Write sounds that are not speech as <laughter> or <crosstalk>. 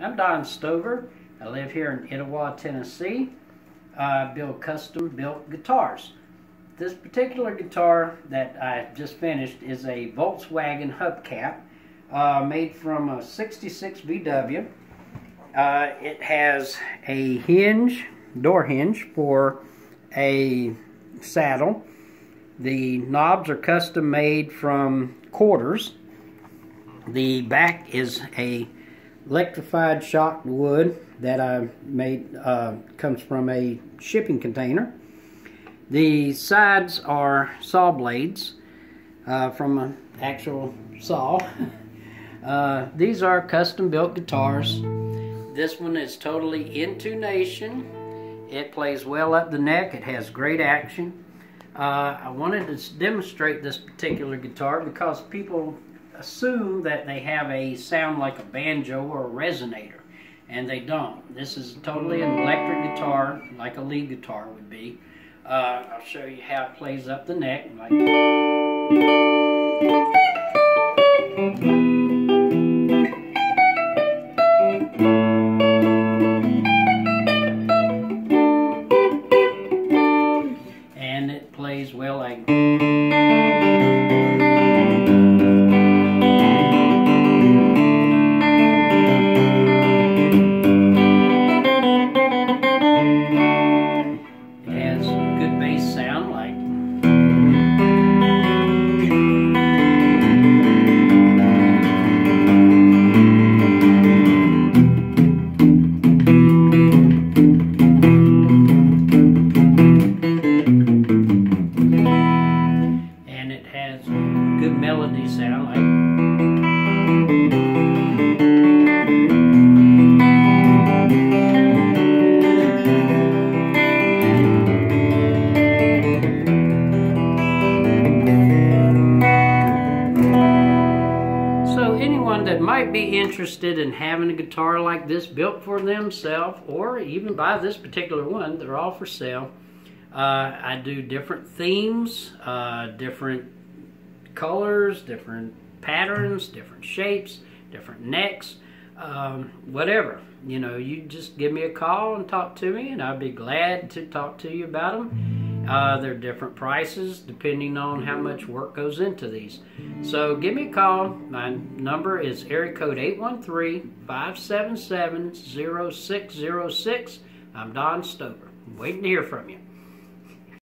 I'm Don Stover. I live here in Etowah, Tennessee. I build custom built guitars. This particular guitar that I just finished is a Volkswagen hubcap uh, made from a 66 VW. Uh, it has a hinge, door hinge for a saddle. The knobs are custom made from quarters. The back is a electrified shocked wood that I made uh, comes from a shipping container. The sides are saw blades uh, from an actual saw. <laughs> uh, these are custom built guitars. This one is totally intonation. It plays well up the neck. It has great action. Uh, I wanted to demonstrate this particular guitar because people assume that they have a sound like a banjo or a resonator, and they don't. This is totally an electric guitar, like a lead guitar would be. Uh, I'll show you how it plays up the neck. Like and it plays well like melody sound like So anyone that might be interested in having a guitar like this built for themselves or even buy this particular one, they're all for sale. Uh, I do different themes, uh, different colors, different patterns, different shapes, different necks, um, whatever. You know, you just give me a call and talk to me and I'd be glad to talk to you about them. Uh, they're different prices depending on how much work goes into these. So give me a call. My number is area code 813-577-0606. I'm Don Stover. I'm waiting to hear from you.